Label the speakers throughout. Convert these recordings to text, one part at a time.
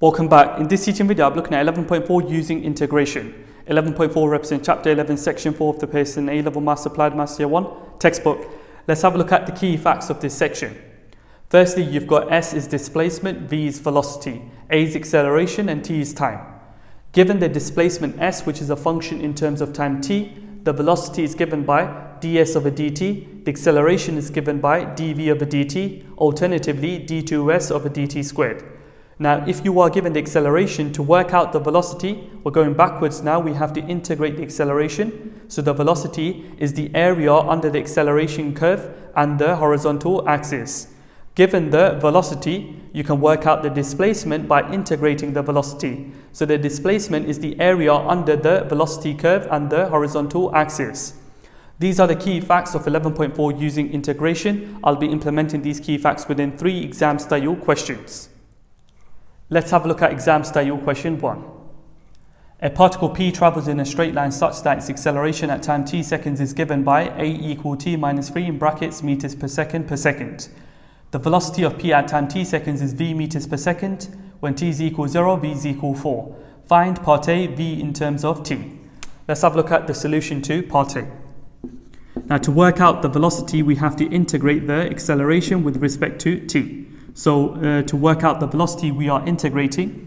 Speaker 1: Welcome back. In this teaching video, I'm looking at 11.4 using integration. 11.4 represents chapter 11, section 4 of the Pearson A-Level Maths Applied Maths Year 1 textbook. Let's have a look at the key facts of this section. Firstly, you've got S is displacement, V is velocity, A is acceleration, and T is time. Given the displacement S, which is a function in terms of time t, the velocity is given by ds over dt, the acceleration is given by dv over dt, alternatively d2s over dt squared. Now, if you are given the acceleration to work out the velocity, we're going backwards now, we have to integrate the acceleration. So the velocity is the area under the acceleration curve and the horizontal axis. Given the velocity, you can work out the displacement by integrating the velocity. So the displacement is the area under the velocity curve and the horizontal axis. These are the key facts of 11.4 using integration. I'll be implementing these key facts within three exam style questions. Let's have a look at exam style question 1. A particle P travels in a straight line such that its acceleration at time t seconds is given by a equal t minus 3 in brackets meters per second per second. The velocity of P at time t seconds is v meters per second. When t is equal 0, v is equal 4. Find part A, v in terms of t. Let's have a look at the solution to part A. Now to work out the velocity, we have to integrate the acceleration with respect to t. So uh, to work out the velocity, we are integrating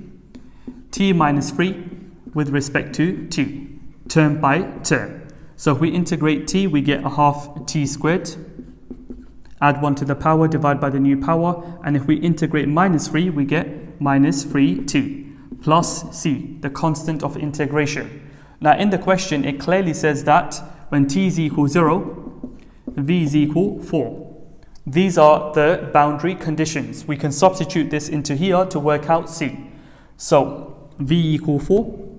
Speaker 1: t minus 3 with respect to t, term by term. So if we integrate t, we get a half t squared. Add 1 to the power, divide by the new power. And if we integrate minus 3, we get minus 3t plus c, the constant of integration. Now in the question, it clearly says that when t is equal 0, v is equal 4. These are the boundary conditions. We can substitute this into here to work out C. So V equal 4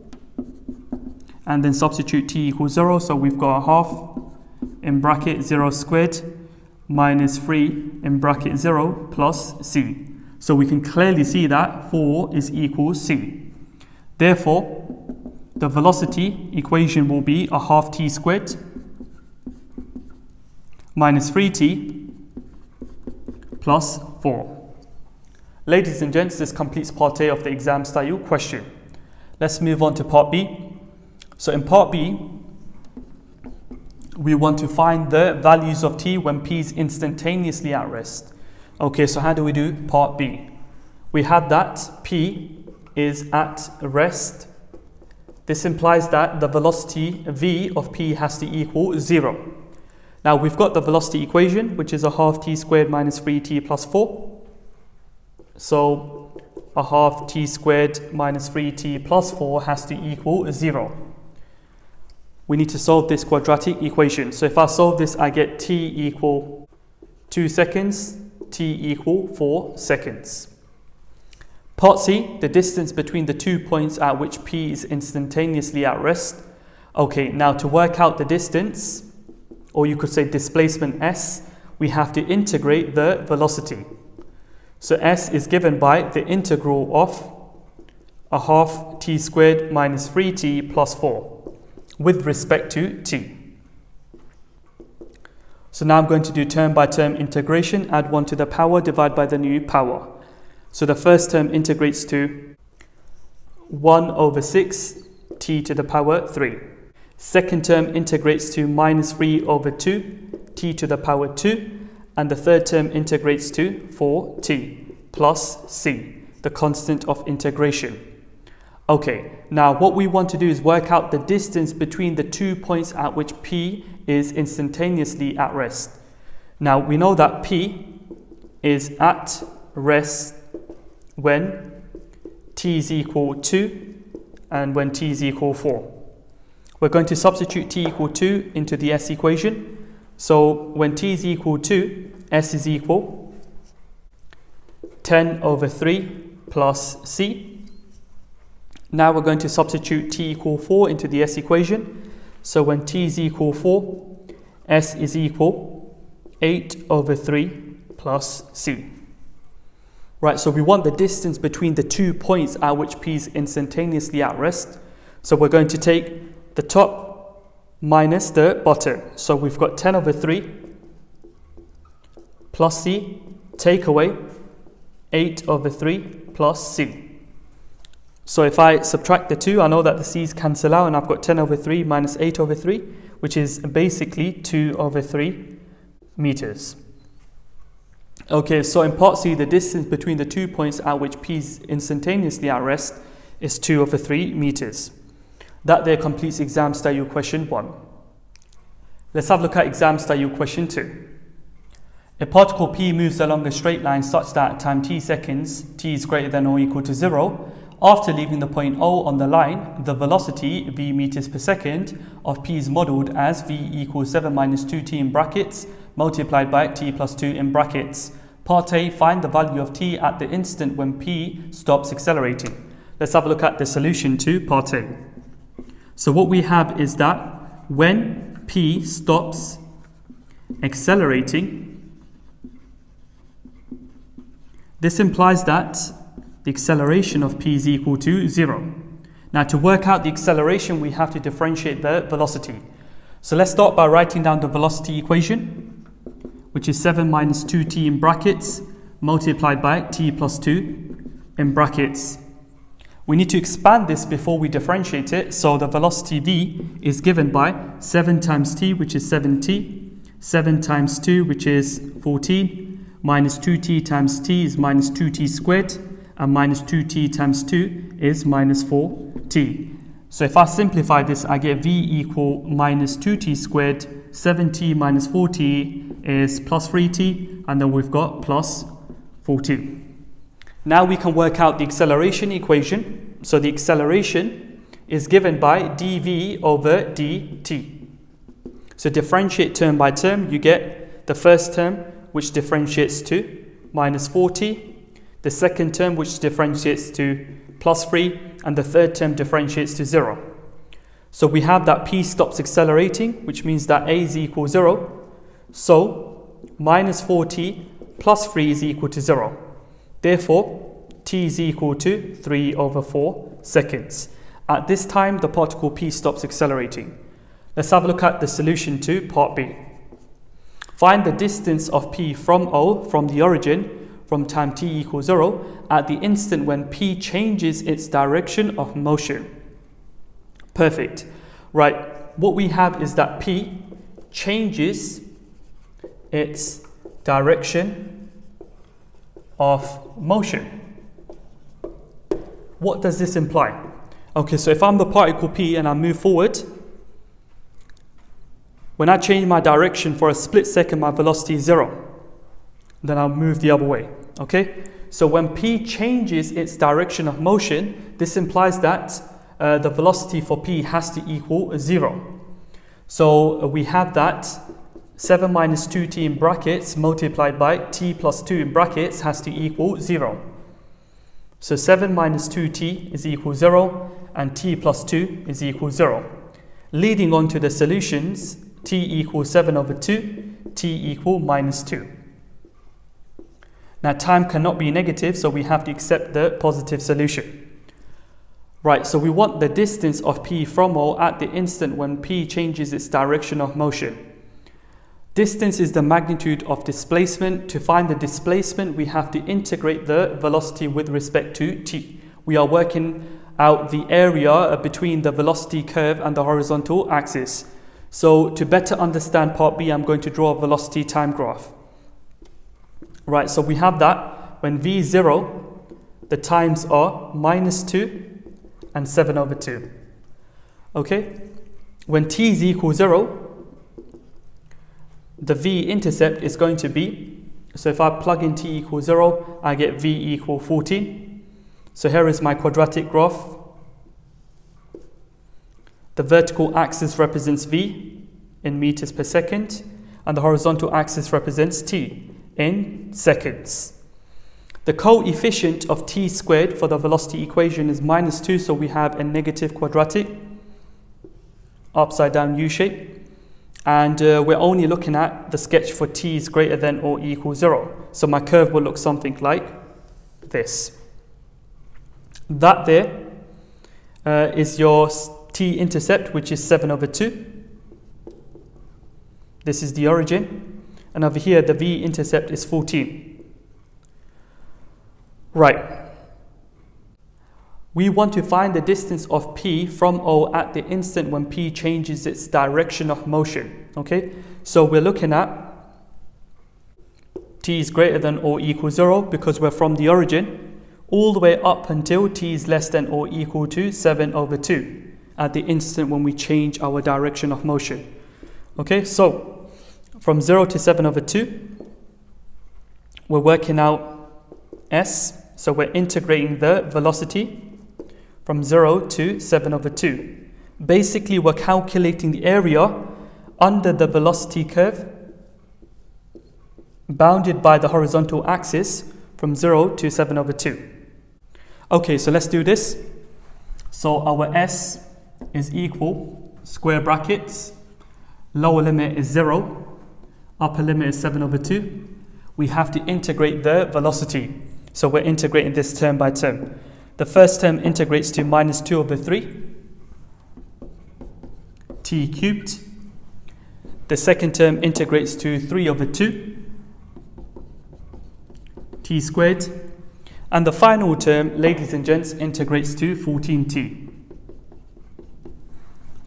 Speaker 1: and then substitute T equals 0. So we've got a half in bracket 0 squared minus 3 in bracket 0 plus C. So we can clearly see that 4 is equal C. Therefore, the velocity equation will be a half T squared minus 3T plus 4. Ladies and gents, this completes part A of the exam style question. Let's move on to part B. So in part B, we want to find the values of t when p is instantaneously at rest. Okay, so how do we do part B? We have that p is at rest. This implies that the velocity v of p has to equal 0. Now we've got the velocity equation, which is a half t squared minus 3t plus 4. So a half t squared minus 3t plus 4 has to equal 0. We need to solve this quadratic equation. So if I solve this, I get t equal 2 seconds, t equal 4 seconds. Part C, the distance between the two points at which P is instantaneously at rest. Okay, now to work out the distance, or you could say displacement s, we have to integrate the velocity. So s is given by the integral of a half t squared minus 3t plus 4 with respect to t. So now I'm going to do term by term integration, add 1 to the power, divide by the new power. So the first term integrates to 1 over 6 t to the power 3. Second term integrates to minus 3 over 2, t to the power 2. And the third term integrates to 4t plus c, the constant of integration. Okay, now what we want to do is work out the distance between the two points at which p is instantaneously at rest. Now we know that p is at rest when t is equal 2 and when t is equal 4. We're going to substitute t equal 2 into the s equation. So when t is equal to, s is equal 10 over 3 plus c. Now we're going to substitute t equal 4 into the s equation. So when t is equal 4, s is equal 8 over 3 plus c. Right, so we want the distance between the two points at which p is instantaneously at rest. So we're going to take the top minus the bottom. So we've got 10 over 3 plus c, take away 8 over 3 plus c. So if I subtract the 2, I know that the c's cancel out and I've got 10 over 3 minus 8 over 3, which is basically 2 over 3 meters. Okay, so in part C, the distance between the two points at which P is instantaneously at rest is 2 over 3 meters. That there completes exam style question 1. Let's have a look at exam style question 2. A particle P moves along a straight line such that at time t seconds, t is greater than or equal to 0. After leaving the point O on the line, the velocity v meters per second of P is modelled as v equals 7 minus 2t in brackets multiplied by t plus 2 in brackets. Part A, find the value of t at the instant when p stops accelerating. Let's have a look at the solution to part A. So what we have is that when p stops accelerating, this implies that the acceleration of p is equal to 0. Now to work out the acceleration, we have to differentiate the velocity. So let's start by writing down the velocity equation which is 7 minus 2t in brackets multiplied by t plus 2 in brackets. We need to expand this before we differentiate it. So the velocity v is given by 7 times t, which is 7t, 7 times 2, which is 14, minus 2t times t is minus 2t squared, and minus 2t times 2 is minus 4t. So if I simplify this, I get v equal minus 2t squared, 7t minus 4t is plus 3t, and then we've got plus 4t. Now we can work out the acceleration equation. So the acceleration is given by dv over dt. So differentiate term by term, you get the first term, which differentiates to minus 4t, the second term, which differentiates to plus 3, and the third term differentiates to 0. So we have that p stops accelerating, which means that a is equal to 0. So minus 4t plus 3 is equal to 0. Therefore, t is equal to 3 over 4 seconds. At this time, the particle p stops accelerating. Let's have a look at the solution to part B. Find the distance of p from O, from the origin, from time t equals 0 at the instant when p changes its direction of motion. Perfect. Right, what we have is that p changes its direction of motion. What does this imply? Okay, so if I'm the particle p and I move forward, when I change my direction for a split second, my velocity is zero then I'll move the other way. Okay? So when p changes its direction of motion, this implies that uh, the velocity for p has to equal 0. So we have that 7 minus 2t in brackets multiplied by t plus 2 in brackets has to equal 0. So 7 minus 2t is equal 0 and t plus 2 is equal 0. Leading on to the solutions, t equals 7 over 2, t equal minus 2. Now time cannot be negative, so we have to accept the positive solution. Right, so we want the distance of P from O at the instant when P changes its direction of motion. Distance is the magnitude of displacement. To find the displacement, we have to integrate the velocity with respect to t. We are working out the area uh, between the velocity curve and the horizontal axis. So to better understand part B, I'm going to draw a velocity time graph. Right, so we have that when v is 0, the times are minus 2 and 7 over 2. Okay? When t is equal 0, the v-intercept is going to be, so if I plug in t equals 0, I get v equal 14. So here is my quadratic graph. The vertical axis represents v in meters per second, and the horizontal axis represents t in seconds. The coefficient of t squared for the velocity equation is minus 2, so we have a negative quadratic upside down U shape. And uh, we're only looking at the sketch for t is greater than or equal 0. So my curve will look something like this. That there uh, is your t-intercept, which is 7 over 2. This is the origin and over here the v-intercept is 14. Right. We want to find the distance of P from O at the instant when P changes its direction of motion. Okay, so we're looking at T is greater than or equal 0 because we're from the origin all the way up until T is less than or equal to 7 over 2 at the instant when we change our direction of motion. Okay, so from 0 to 7 over 2, we're working out S, so we're integrating the velocity from 0 to 7 over 2. Basically, we're calculating the area under the velocity curve bounded by the horizontal axis from 0 to 7 over 2. Okay, so let's do this. So our S is equal, square brackets, lower limit is 0, upper limit is 7 over 2. We have to integrate the velocity. So we're integrating this term by term. The first term integrates to minus 2 over 3 t cubed. The second term integrates to 3 over 2 t squared. And the final term, ladies and gents, integrates to 14t.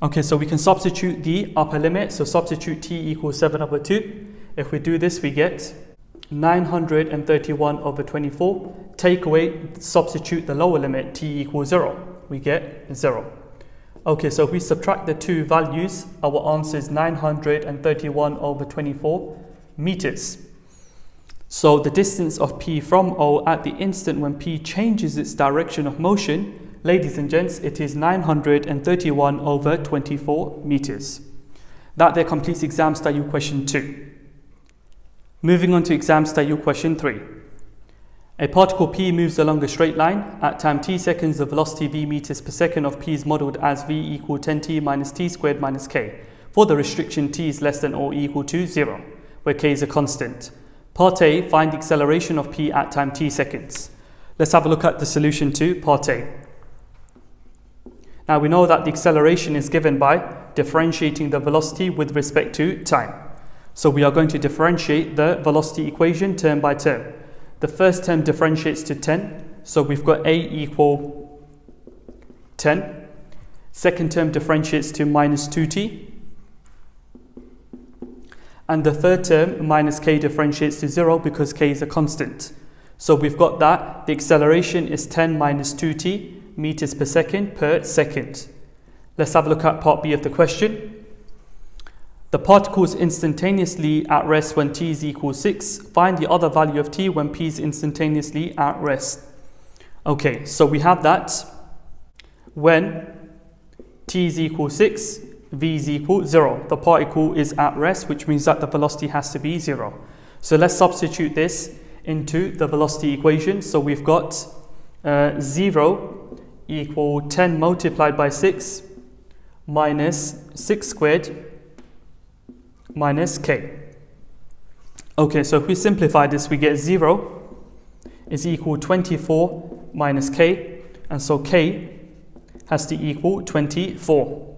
Speaker 1: Okay, so we can substitute the upper limit. So substitute t equals 7 over 2. If we do this, we get 931 over 24. Take away, substitute the lower limit, t equals 0. We get 0. Okay, so if we subtract the two values, our answer is 931 over 24 meters. So the distance of P from O at the instant when P changes its direction of motion, ladies and gents, it is 931 over 24 meters. That there completes exam style question 2. Moving on to exam style question 3. A particle P moves along a straight line. At time t seconds, the velocity v meters per second of P is modeled as v equal 10t minus t squared minus k. For the restriction t is less than or equal to 0, where k is a constant. Part A, find the acceleration of p at time t seconds. Let's have a look at the solution to part A. Now we know that the acceleration is given by differentiating the velocity with respect to time. So we are going to differentiate the velocity equation term by term. The first term differentiates to 10, so we've got a equal 10. Second term differentiates to minus 2t, and the third term, minus k, differentiates to 0 because k is a constant. So we've got that. The acceleration is 10 minus 2t meters per second per second. Let's have a look at part B of the question. The particle is instantaneously at rest when t is equal 6. Find the other value of t when p is instantaneously at rest. Okay, so we have that when t is equal 6 v is equal 0. The particle is at rest, which means that the velocity has to be 0. So let's substitute this into the velocity equation. So we've got uh, 0 equal 10 multiplied by 6 minus 6 squared minus k. Okay, so if we simplify this, we get 0 is equal 24 minus k, and so k has to equal 24.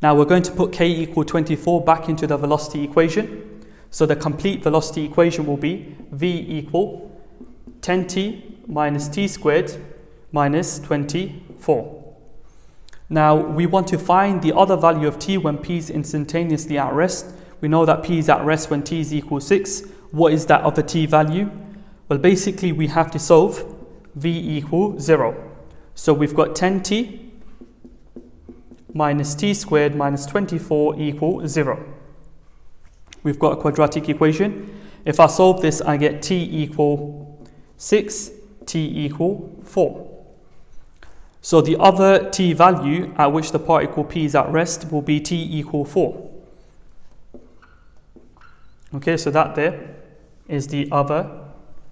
Speaker 1: Now we're going to put k equal 24 back into the velocity equation. So the complete velocity equation will be v equal 10t minus t squared minus 24. Now we want to find the other value of t when p is instantaneously at rest. We know that p is at rest when t is equal 6. What is that other t value? Well, basically we have to solve v equal 0. So we've got 10t minus t squared minus 24 equal 0. We've got a quadratic equation. If I solve this, I get t equal 6, t equal 4. So the other t value at which the particle p is at rest will be t equal 4. Okay, so that there is the other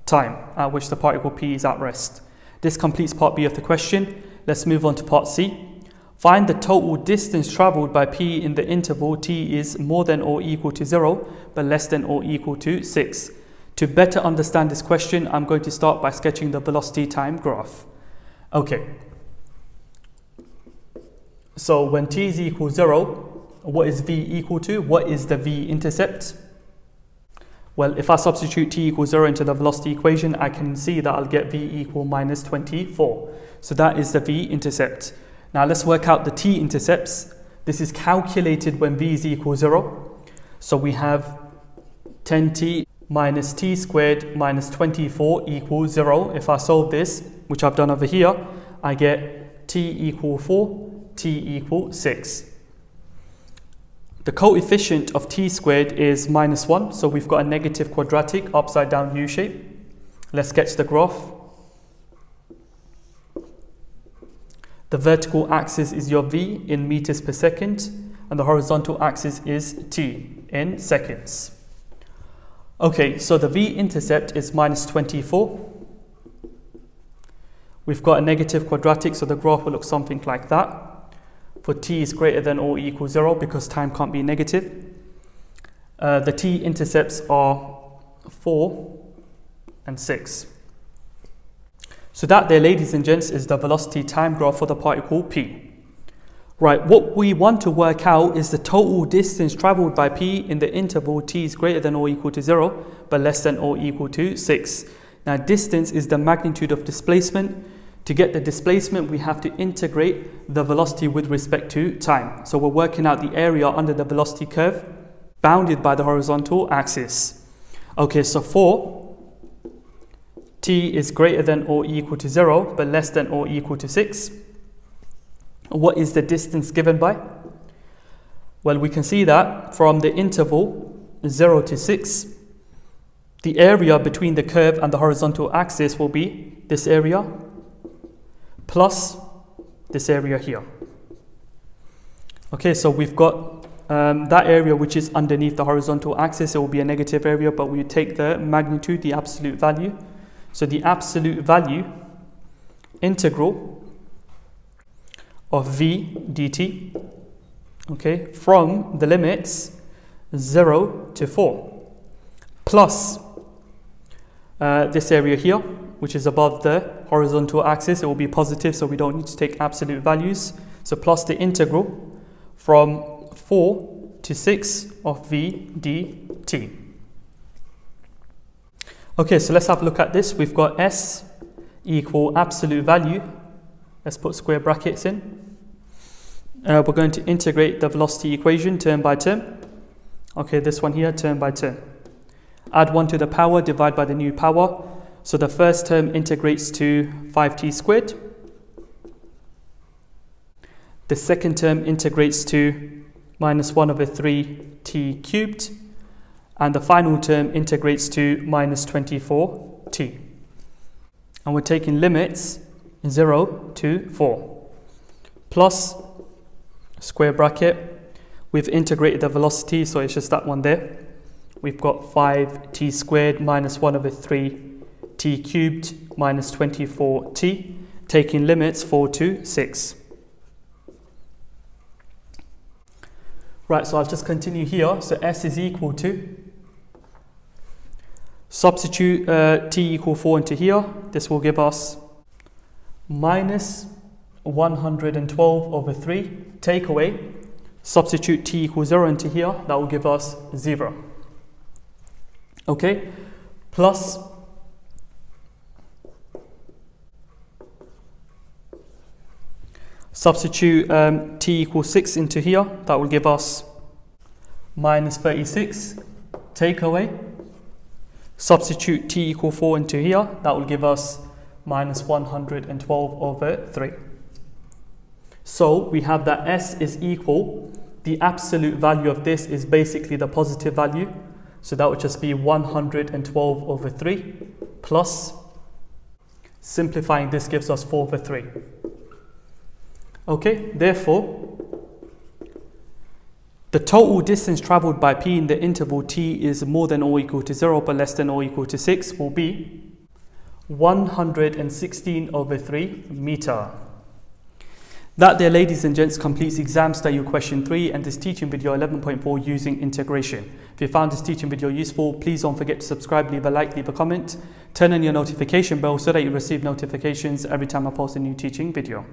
Speaker 1: time at which the particle p is at rest. This completes part B of the question. Let's move on to part C. Find the total distance traveled by p in the interval t is more than or equal to 0 but less than or equal to 6. To better understand this question, I'm going to start by sketching the velocity time graph. Okay. So when t is equal to 0, what is v equal to? What is the v-intercept? Well, if I substitute t equals 0 into the velocity equation, I can see that I'll get v equal minus 24. So that is the v-intercept. Now let's work out the t-intercepts. This is calculated when v is equal 0. So we have 10t minus t squared minus 24 equals 0. If I solve this, which I've done over here, I get t equal 4, t equal 6. The coefficient of t squared is minus 1, so we've got a negative quadratic upside down U shape. Let's sketch the graph. The vertical axis is your v in meters per second, and the horizontal axis is t in seconds. Okay, so the v-intercept is minus 24. We've got a negative quadratic, so the graph will look something like that for t is greater than or equal 0 because time can't be negative. Uh, the t-intercepts are 4 and 6. So that there, ladies and gents, is the velocity time graph for the particle p. Right, what we want to work out is the total distance travelled by p in the interval t is greater than or equal to 0, but less than or equal to 6. Now distance is the magnitude of displacement, to get the displacement, we have to integrate the velocity with respect to time. So we're working out the area under the velocity curve bounded by the horizontal axis. Okay, so for t is greater than or equal to 0, but less than or equal to 6, what is the distance given by? Well, we can see that from the interval 0 to 6, the area between the curve and the horizontal axis will be this area plus this area here. Okay, so we've got um, that area which is underneath the horizontal axis, it will be a negative area, but we take the magnitude, the absolute value. So the absolute value integral of v dt, okay, from the limits 0 to 4, plus uh, this area here, which is above the horizontal axis, it will be positive, so we don't need to take absolute values. So plus the integral from 4 to 6 of v dt. Okay, so let's have a look at this. We've got s equal absolute value. Let's put square brackets in. Uh, we're going to integrate the velocity equation term by term. Okay, this one here, term by term. Add 1 to the power, divide by the new power. So the first term integrates to 5t squared. The second term integrates to minus 1 over 3t cubed. And the final term integrates to minus 24t. And we're taking limits 0 to 4. Plus square bracket. We've integrated the velocity, so it's just that one there. We've got 5t squared minus 1 over 3 t cubed minus 24t, taking limits 4 to 6. Right, so I'll just continue here. So s is equal to, substitute uh, t equal 4 into here. This will give us minus 112 over 3. Take away, substitute t equals 0 into here. That will give us 0. Okay, plus Substitute um, t equals 6 into here. That will give us minus 36. Take away. Substitute t equal 4 into here. That will give us minus 112 over 3. So we have that s is equal. The absolute value of this is basically the positive value. So that would just be 112 over 3 plus, simplifying this gives us 4 over 3. Okay, therefore, the total distance traveled by p in the interval t is more than or equal to 0 but less than or equal to 6 will be 116 over 3 meter. That there, ladies and gents, completes exam style question 3 and this teaching video 11.4 using integration. If you found this teaching video useful, please don't forget to subscribe, leave a like, leave a comment, turn on your notification bell so that you receive notifications every time I post a new teaching video.